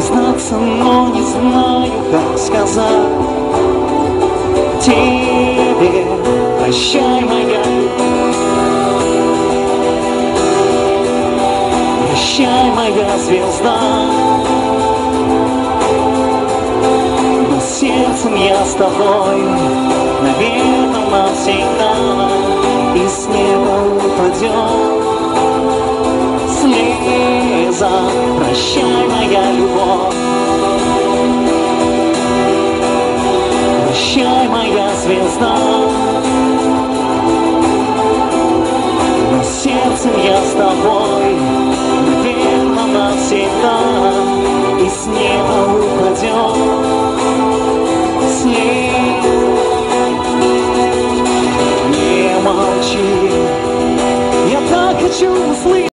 хочется, но не знаю, как сказать. Тебе Прощай, моя. Прощай, моя звезда. Но сердцем я с тобой Наверное, навсегда. И с неба упадет Слеза Прощай, моя любовь. Прощай, моя звезда. Но сердцем я с тобой Наверное, навсегда. И с неба упадет Снег Не молчи. Я так хочу услышать